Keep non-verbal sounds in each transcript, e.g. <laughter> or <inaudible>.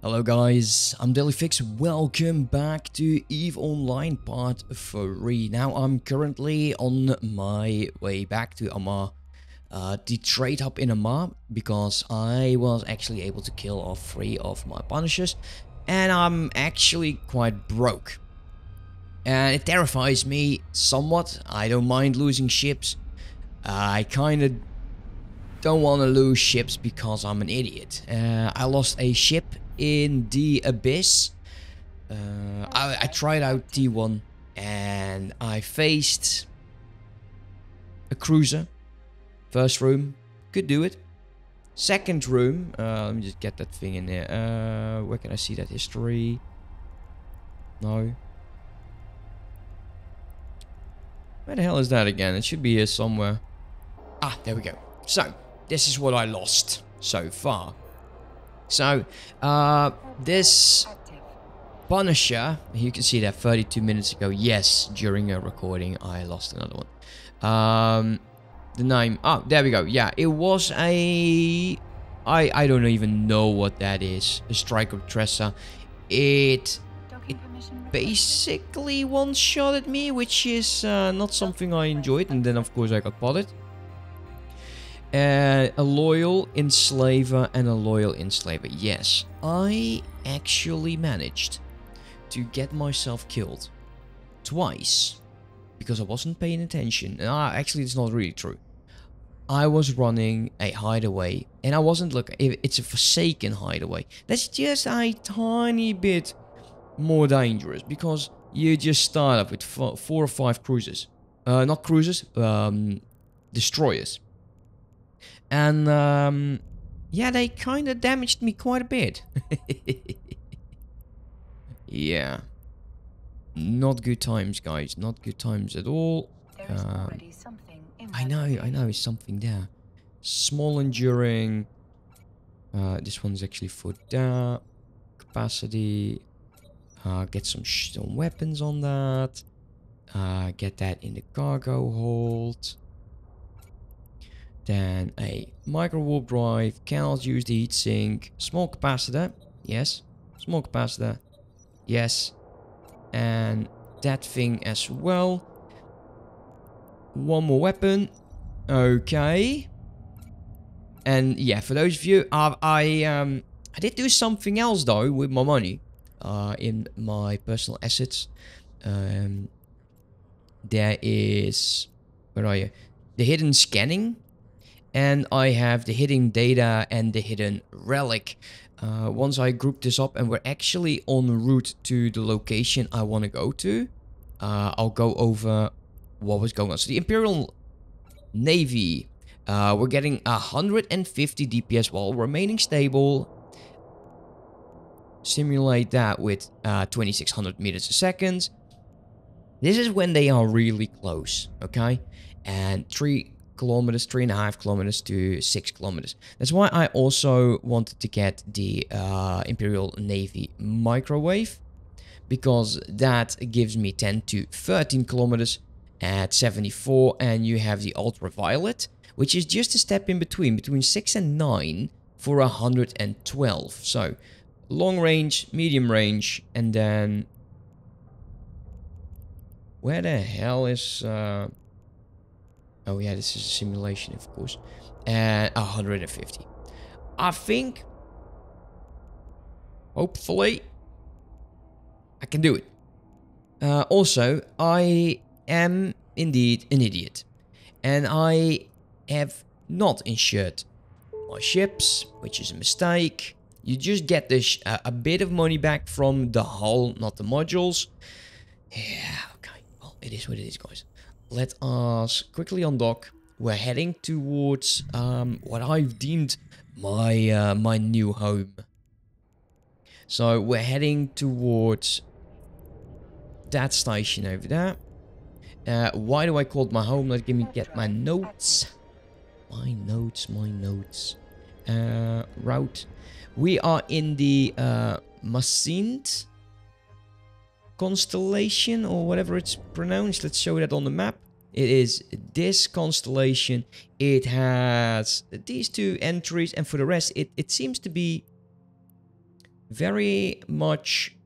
Hello guys, I'm Dailyfix. Welcome back to EVE Online Part 3. Now I'm currently on my way back to Amarr, uh, the trade hub in Amarr, because I was actually able to kill off three of my punishers, and I'm actually quite broke. And it terrifies me somewhat. I don't mind losing ships. I kind of don't want to lose ships because I'm an idiot. Uh, I lost a ship in the Abyss. Uh, I, I tried out T1 and I faced a cruiser. First room, could do it. Second room, uh, let me just get that thing in there. Uh, where can I see that history? No. Where the hell is that again? It should be here somewhere. Ah, there we go. So, this is what I lost so far. So, uh, this Punisher, you can see that 32 minutes ago, yes, during a recording, I lost another one. Um, the name, oh, there we go, yeah, it was a, I, I don't even know what that is, a Striker Tressa. It, it basically one-shot at me, which is uh, not something I enjoyed, and then of course I got podded. Uh, a loyal enslaver and a loyal enslaver. Yes, I actually managed to get myself killed twice because I wasn't paying attention. Uh, actually, it's not really true. I was running a hideaway and I wasn't looking. It's a forsaken hideaway. That's just a tiny bit more dangerous because you just start up with four, four or five cruisers. Uh, not cruisers, um, destroyers. And um, yeah, they kind of damaged me quite a bit. <laughs> yeah. Not good times, guys. Not good times at all. Um, I know, I know, it's something there. Small enduring. Uh, this one's actually for that. Capacity. Uh, get some, some weapons on that. Uh, get that in the cargo hold. Then a micro warp drive, cannot use the heatsink, small capacitor, yes, small capacitor, yes, and that thing as well. One more weapon, okay. And yeah, for those of you, uh, I um, I did do something else though with my money, uh, in my personal assets. Um, there is, where are you? The hidden scanning and I have the hidden data and the hidden relic. Uh, once I group this up and we're actually en route to the location I want to go to, uh, I'll go over what was going on. So the Imperial Navy, uh, we're getting 150 DPS while remaining stable. Simulate that with uh, 2600 meters a second. This is when they are really close, okay? And three kilometers, three and a half kilometers to six kilometers. That's why I also wanted to get the uh, Imperial Navy microwave because that gives me 10 to 13 kilometers at 74 and you have the ultraviolet which is just a step in between between 6 and 9 for 112 so long range medium range and then where the hell is uh, Oh yeah, this is a simulation, of course. And 150. I think, hopefully, I can do it. Uh, also, I am indeed an idiot. And I have not insured my ships, which is a mistake. You just get this a bit of money back from the hull, not the modules. Yeah, okay. Well, it is what it is, guys let us quickly undock. We're heading towards um, what I've deemed my uh, my new home. So we're heading towards that station over there. Uh, why do I call it my home? Let me get my notes. My notes, my notes. Uh, route. We are in the uh, constellation or whatever it's pronounced. Let's show that on the map. It is this constellation. It has these two entries and for the rest it, it seems to be very much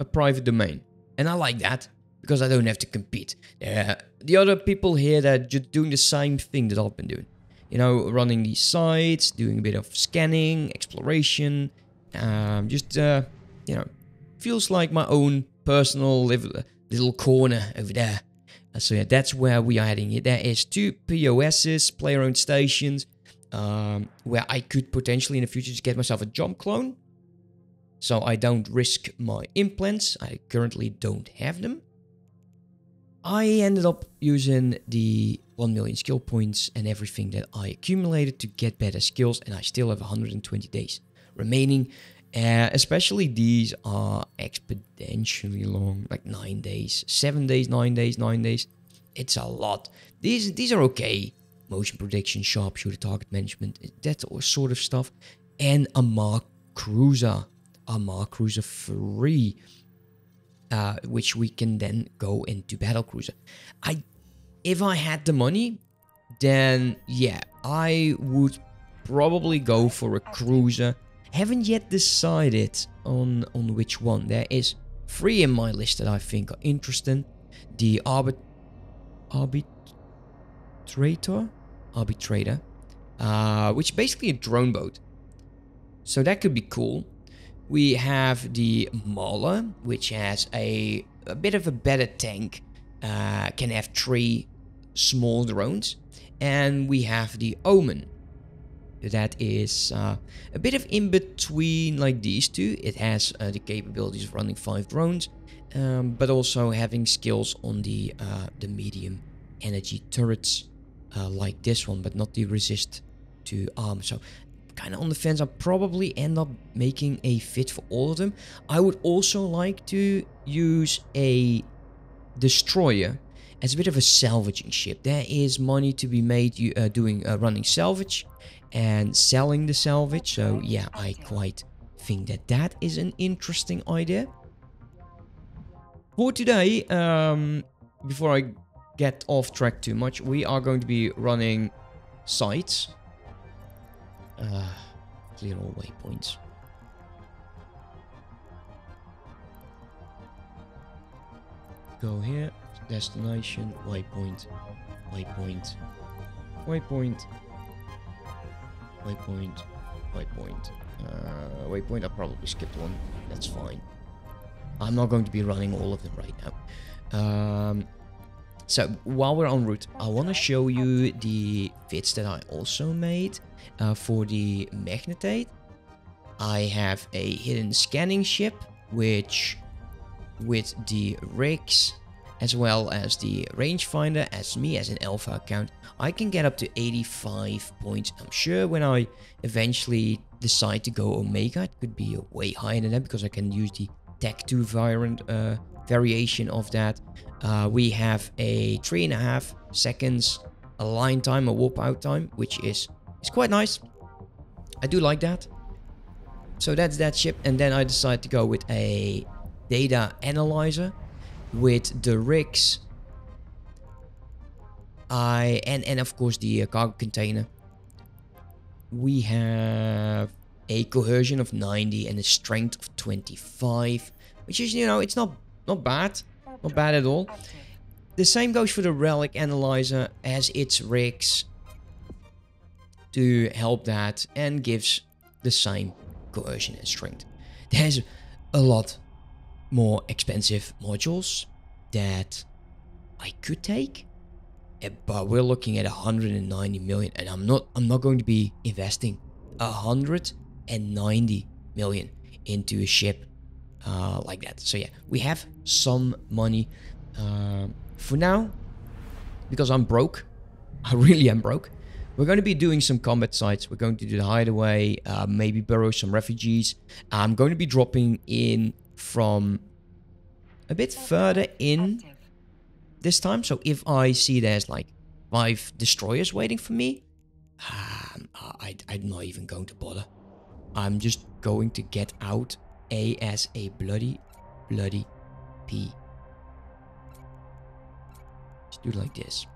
a private domain. And I like that because I don't have to compete. Uh, the other people here that are just doing the same thing that I've been doing. You know, running these sites, doing a bit of scanning, exploration, um, just, uh, you know, feels like my own personal little corner over there. Uh, so yeah, that's where we are heading. There is two POSs, player-owned stations, um, where I could potentially in the future just get myself a jump clone. So I don't risk my implants. I currently don't have them. I ended up using the 1 million skill points and everything that I accumulated to get better skills and I still have 120 days remaining. Uh, especially these are exponentially long, like 9 days, 7 days, 9 days, 9 days. It's a lot. These these are okay. Motion prediction, sharpshooter, target management, that sort of stuff. And Amarr Cruiser. Amarr Cruiser 3 uh, which we can then go into battle cruiser. I, if I had the money, then yeah, I would probably go for a cruiser. Haven't yet decided on on which one. There is three in my list that I think are interesting. The arbit arbitrator, arbitrator, uh, which is basically a drone boat. So that could be cool. We have the Maller, which has a, a bit of a better tank, uh, can have three small drones. And we have the Omen, that is uh, a bit of in between like these two. It has uh, the capabilities of running five drones, um, but also having skills on the uh, the medium energy turrets uh, like this one, but not the resist to arm. So kind of on the fence. I'll probably end up making a fit for all of them. I would also like to use a destroyer as a bit of a salvaging ship. There is money to be made uh, doing uh, running salvage and selling the salvage. So yeah, I quite think that that is an interesting idea. For today, um, before I get off track too much, we are going to be running sites. Uh, clear all waypoints. Go here, destination, waypoint, waypoint, waypoint, waypoint, waypoint. Uh, waypoint, I probably skipped one. That's fine. I'm not going to be running all of them right now. Um, so while we're en route, I want to show you the fits that I also made uh, for the Magnate. I have a hidden scanning ship, which with the rigs as well as the rangefinder as me as an alpha account, I can get up to 85 points. I'm sure when I eventually decide to go Omega, it could be way higher than that because I can use the Tech 2 variant uh, variation of that. Uh, we have a three and a half seconds align time, a warp out time, which is is quite nice. I do like that. So that's that ship, and then I decide to go with a data analyzer with the rigs. I and and of course the uh, cargo container. We have a coherence of 90 and a strength of 25, which is you know it's not not bad. Not bad at all. The same goes for the relic analyzer as its rigs to help that and gives the same coherence and strength. There's a lot more expensive modules that I could take eh, but we're looking at 190 million and I'm not I'm not going to be investing 190 million into a ship uh, like that. So yeah, we have some money uh, for now because I'm broke. <laughs> I really am broke. We're going to be doing some combat sites. We're going to do the hideaway, uh, maybe burrow some refugees. I'm going to be dropping in from a bit further in this time. So if I see there's like five destroyers waiting for me, um, I, I'm not even going to bother. I'm just going to get out as a bloody, bloody P. Just do it like this.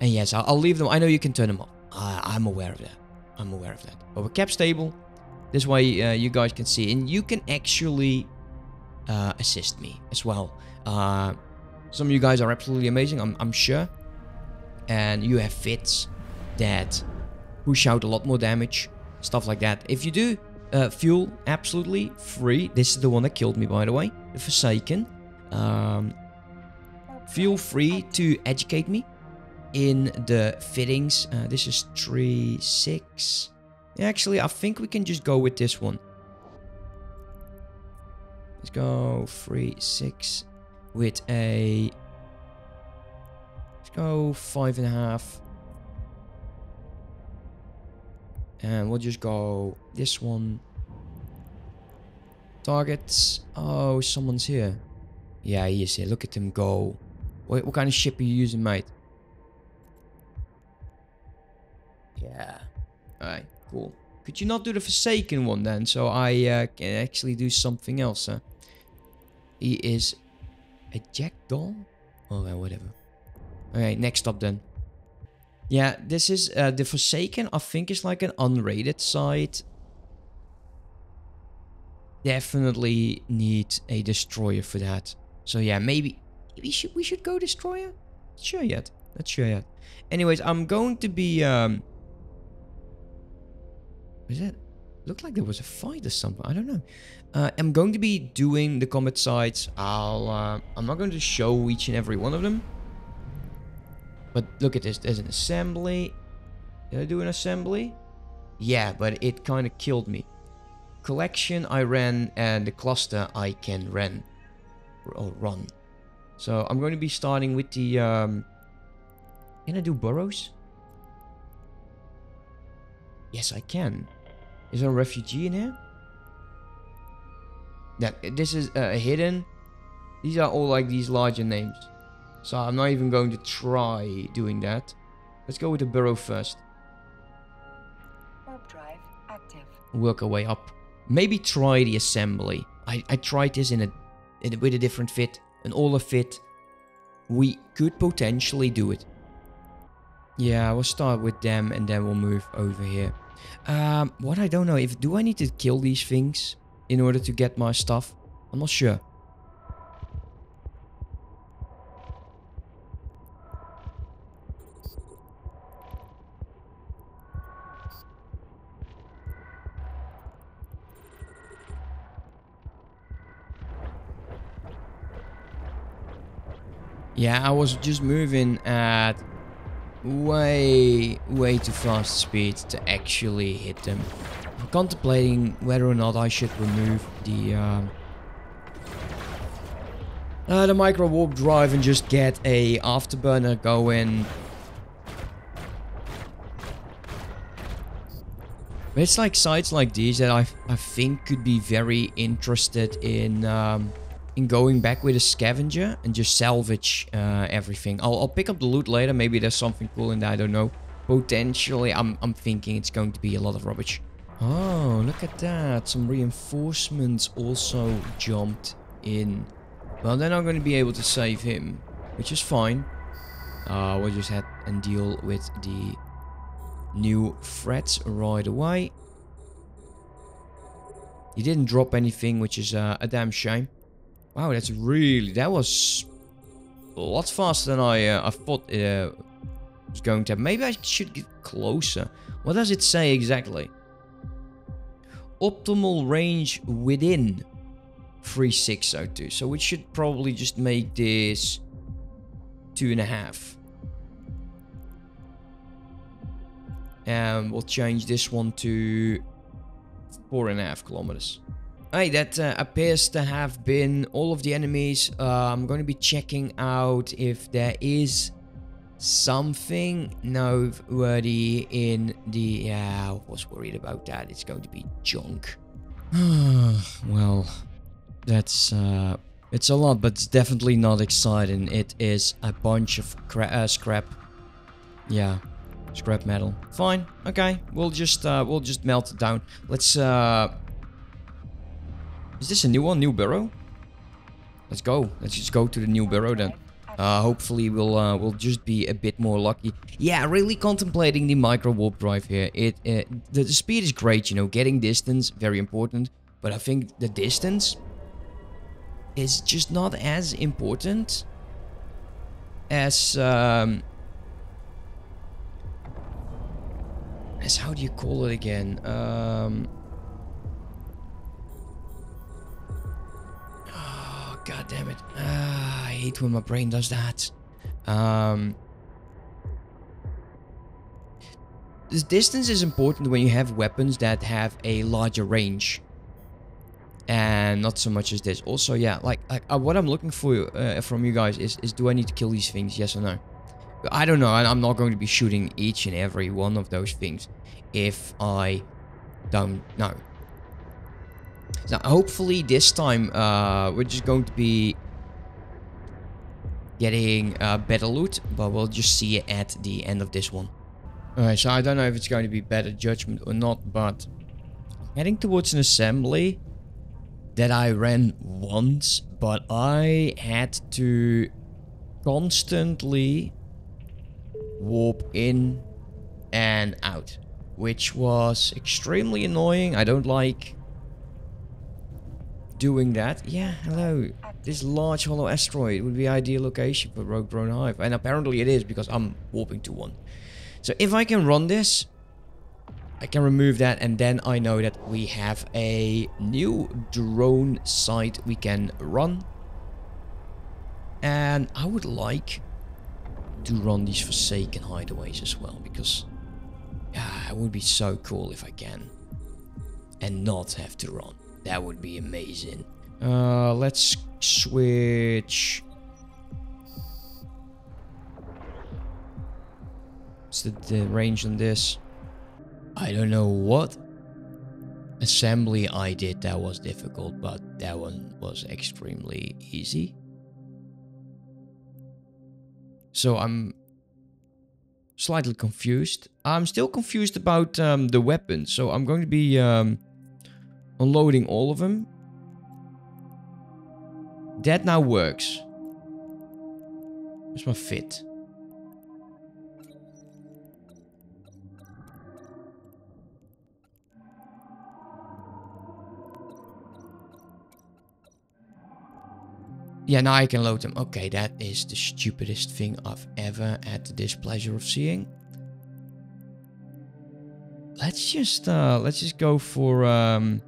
And yes, I'll, I'll leave them. I know you can turn them off. I'm aware of that. I'm aware of that. But we're cap stable. This way uh, you guys can see. And you can actually uh, assist me as well. Uh, some of you guys are absolutely amazing, I'm, I'm sure. And you have fits that push out a lot more damage. Stuff like that. If you do uh, fuel absolutely free. This is the one that killed me, by the way. The Forsaken. Um, feel free to educate me in the fittings. Uh, this is 3, 6. Actually, I think we can just go with this one. Let's go 3, 6 with a... Let's go 5.5. And we'll just go this one. Targets. Oh, someone's here. Yeah, he is here. Look at him go. What, what kind of ship are you using, mate? Yeah. Alright, cool. Could you not do the Forsaken one then? So I uh, can actually do something else, huh? He is a jackdaw? Well, whatever. Okay, next up then. Yeah, this is uh, the Forsaken. I think is like an unrated site. Definitely need a destroyer for that. So yeah, maybe we should we should go destroyer. Not sure yet. Not sure yet. Anyways, I'm going to be um. Was it? Looked like there was a fight or something. I don't know. Uh, I'm going to be doing the combat sites. I'll. Uh, I'm not going to show each and every one of them. But look at this. There's an assembly. Did I do an assembly? Yeah, but it kind of killed me. Collection I ran and the cluster I can run. Or run. So I'm going to be starting with the... Um, can I do burrows? Yes, I can. Is there a refugee in here? That this is uh, hidden. These are all like these larger names. So I'm not even going to try doing that. Let's go with the burrow first. Warp drive active. Work our way up. Maybe try the assembly. I, I tried this in a, in a with a different fit, an older fit. We could potentially do it. Yeah, we'll start with them and then we'll move over here. Um, what I don't know, if do I need to kill these things in order to get my stuff? I'm not sure. Yeah, I was just moving at way, way too fast speed to actually hit them. I'm contemplating whether or not I should remove the um, uh, the micro warp drive and just get a afterburner going. But it's like sites like these that I, I think could be very interested in um, in going back with a scavenger and just salvage uh, everything. I'll, I'll pick up the loot later. Maybe there's something cool in there. I don't know. Potentially, I'm, I'm thinking it's going to be a lot of rubbish. Oh, look at that. Some reinforcements also jumped in. Well, then I'm going to be able to save him, which is fine. Uh, we'll just head and deal with the new threats right away. He didn't drop anything, which is uh, a damn shame. Wow, that's really... That was a lot faster than I, uh, I thought it uh, was going to. Maybe I should get closer. What does it say exactly? Optimal range within 3602. So we should probably just make this two and a half. And we'll change this one to four and a half kilometers. Hey, that uh, appears to have been all of the enemies. Uh, I'm going to be checking out if there is something noteworthy in the... Yeah, I was worried about that. It's going to be junk. <sighs> well, that's... Uh, it's a lot, but it's definitely not exciting. It is a bunch of uh, scrap. Yeah, scrap metal. Fine. Okay, we'll just uh, we'll just melt it down. Let's uh, is this a new one? New burrow? Let's go. Let's just go to the new burrow then. Uh, hopefully we'll uh, we'll just be a bit more lucky. Yeah, really contemplating the micro warp drive here. It uh, the, the speed is great, you know, getting distance very important, but I think the distance is just not as important as um, as how do you call it again? Um, damn it! Ah, I hate when my brain does that. Um, this distance is important when you have weapons that have a larger range and not so much as this. Also, yeah, like, like uh, what I'm looking for uh, from you guys is, is do I need to kill these things, yes or no? I don't know, I'm not going to be shooting each and every one of those things if I don't know. Now, hopefully this time uh, we're just going to be getting uh, better loot, but we'll just see it at the end of this one. Alright, so I don't know if it's going to be better judgment or not, but heading towards an assembly that I ran once, but I had to constantly warp in and out, which was extremely annoying. I don't like doing that. Yeah, hello. This large hollow asteroid would be ideal location for Rogue Drone Hive, and apparently it is because I'm warping to one. So if I can run this, I can remove that and then I know that we have a new drone site we can run. And I would like to run these Forsaken hideaways as well because yeah, it would be so cool if I can. And not have to run. That would be amazing. Uh, let's switch. What's the, the range on this? I don't know what assembly I did that was difficult, but that one was extremely easy. So I'm slightly confused. I'm still confused about um, the weapons, so I'm going to be um, unloading all of them. That now works. Where's my fit? Yeah, now I can load them. Okay, that is the stupidest thing I've ever had the displeasure of seeing. Let's just uh let's just go for um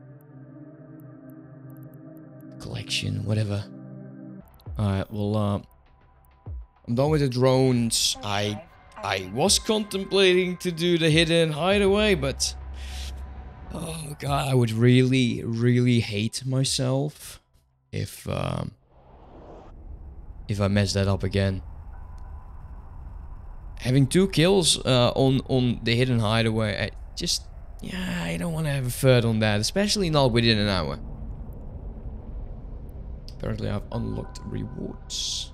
collection, whatever. Alright, well uh I'm done with the drones. I I was contemplating to do the hidden hideaway, but oh god, I would really, really hate myself if um if I mess that up again. Having two kills uh, on, on the hidden hideaway, I just, yeah, I don't want to have a third on that, especially not within an hour. Apparently I've unlocked rewards.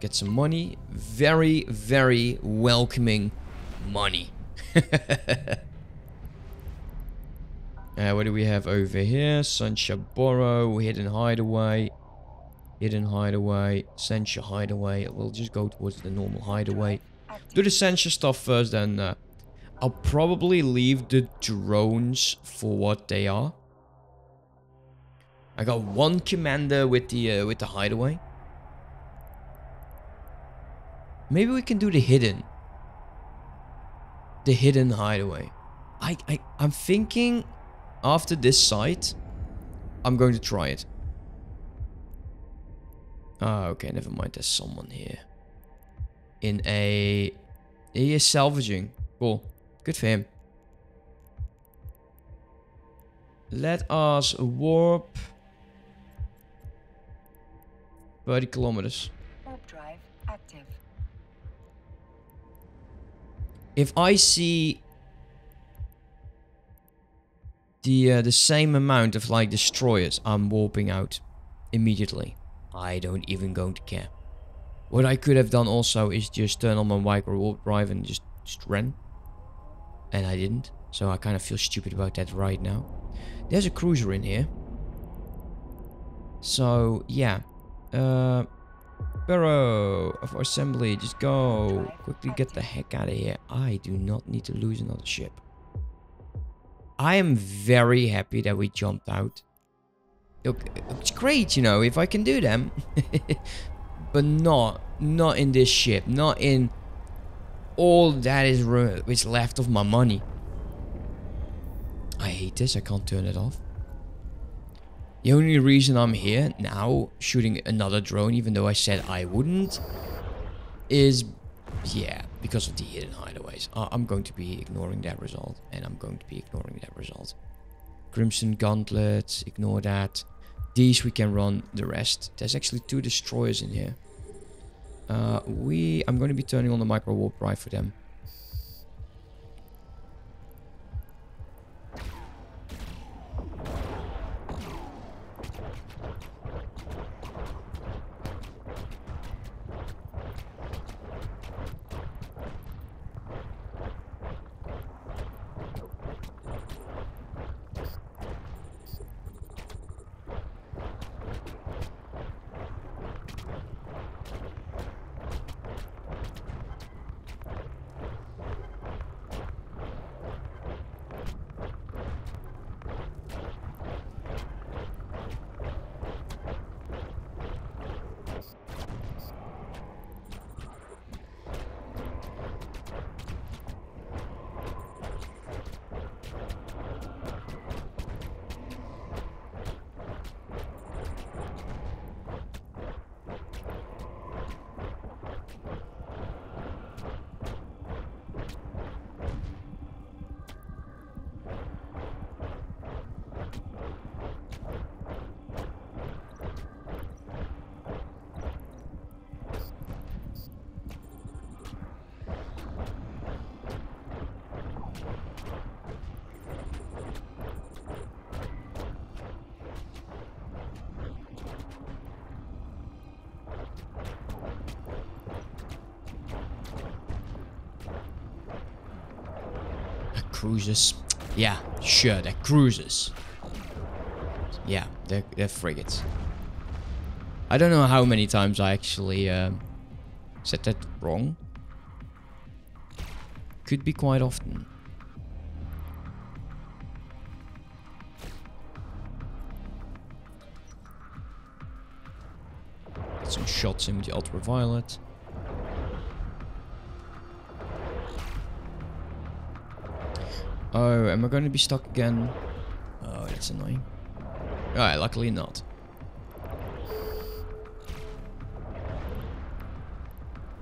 Get some money. Very, very welcoming money. <laughs> uh, what do we have over here? Sunshine Burrow, Hidden Hideaway. Hidden hideaway, Sansha hideaway. We'll just go towards the normal hideaway. Do the Sansha stuff first, then uh, I'll probably leave the drones for what they are. I got one commander with the uh, with the hideaway. Maybe we can do the hidden. The hidden hideaway. I, I I'm thinking after this site, I'm going to try it. Oh, okay, never mind. There's someone here. In a... He is salvaging. Cool. Good for him. Let us warp... 30 kilometers. Warp drive active. If I see the uh, the same amount of like destroyers, I'm warping out immediately. I don't even going to care. What I could have done also is just turn on my micro warp drive and just, just run. And I didn't. So I kind of feel stupid about that right now. There's a cruiser in here. So, yeah. Uh, Barrow of assembly, just go. Quickly get the heck out of here. I do not need to lose another ship. I am very happy that we jumped out. Look, it's great, you know, if I can do them. <laughs> but not, not in this ship. Not in all that is, is left of my money. I hate this. I can't turn it off. The only reason I'm here now shooting another drone, even though I said I wouldn't, is, yeah, because of the hidden hideaways. Uh, I'm going to be ignoring that result, and I'm going to be ignoring that result. Crimson Gauntlets, ignore that. These we can run the rest. There's actually two destroyers in here. Uh, we, I'm going to be turning on the micro warp drive for them. Cruisers. Yeah, sure, they're cruisers. Yeah, they're, they're frigates. I don't know how many times I actually uh, said that wrong. Could be quite often. Get some shots in with the ultraviolet. Oh, am I going to be stuck again? Oh, that's annoying. Alright, luckily not.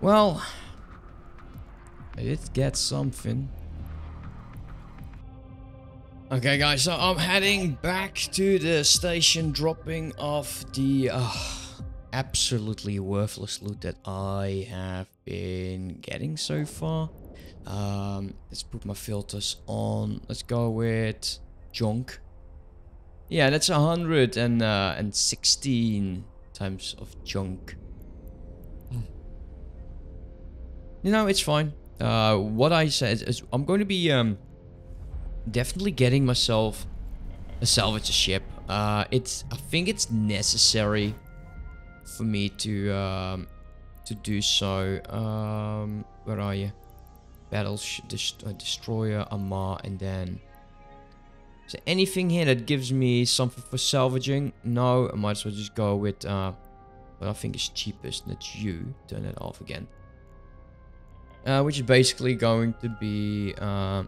Well, I did get something. Okay guys, so I'm heading back to the station dropping off the uh, absolutely worthless loot that I have been getting so far. Um, let's put my filters on. Let's go with junk. Yeah, that's a hundred and uh, and sixteen times of junk. You know, it's fine. Uh, what I said is I'm going to be um definitely getting myself a salvage ship. Uh, it's I think it's necessary for me to um to do so. Um, where are you? Battle dest uh, Destroyer, Amarr, and then... Is there anything here that gives me something for salvaging? No, I might as well just go with uh, what I think is cheapest. That's you. Turn it off again. Uh, which is basically going to be uh,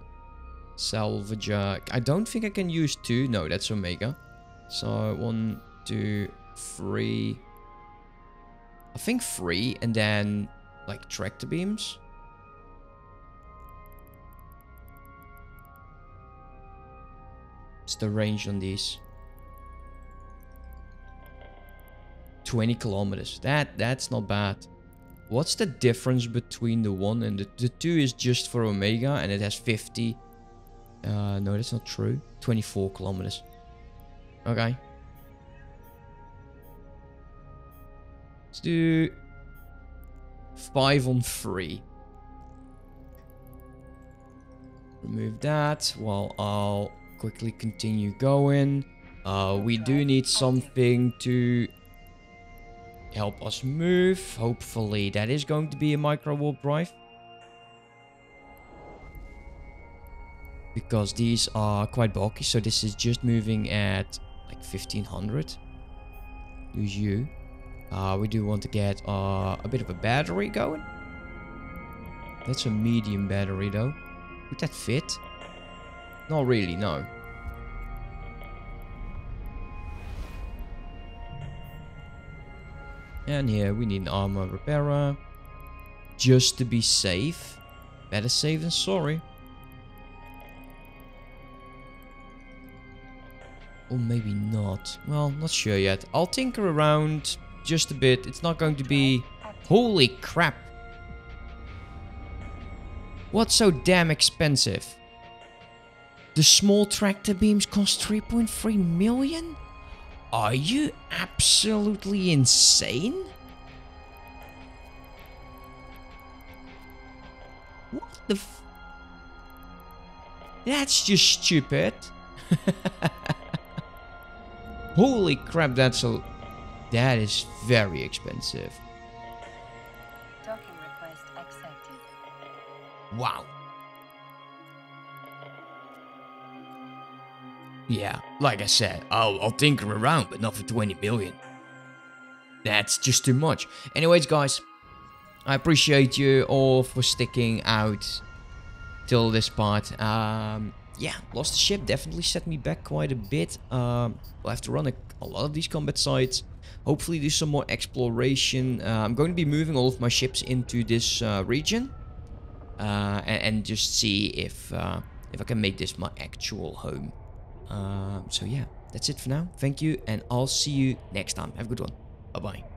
salvager. I don't think I can use two. No, that's Omega. So one, two, three. I think three, and then like tractor beams. What's the range on these? 20 kilometers. That That's not bad. What's the difference between the one and the, the two is just for Omega and it has 50. Uh, no, that's not true. 24 kilometers. Okay. Let's do 5 on 3. Remove that while I'll quickly continue going. Uh, we do need something to help us move. Hopefully that is going to be a micro warp drive. Because these are quite bulky, so this is just moving at like 1500. Use you. Uh, we do want to get uh, a bit of a battery going. That's a medium battery though. Would that fit? Not really, no. And here we need an armor repairer. Just to be safe. Better safe than sorry. Or maybe not. Well, not sure yet. I'll tinker around just a bit. It's not going to be... Holy crap. What's so damn expensive? The small tractor beams cost 3.3 million? Are you absolutely insane? What the f- That's just stupid. <laughs> Holy crap, that's a... That is very expensive. Docking request accepted. Wow. Yeah, like I said, I'll, I'll tinker around, but not for 20 million. That's just too much. Anyways, guys, I appreciate you all for sticking out till this part. Um, yeah, lost the ship definitely set me back quite a bit. Um, I'll have to run a, a lot of these combat sites. Hopefully do some more exploration. Uh, I'm going to be moving all of my ships into this uh, region. Uh, and, and, just see if uh, if I can make this my actual home. Um, so yeah, that's it for now. Thank you, and I'll see you next time. Have a good one. Bye-bye.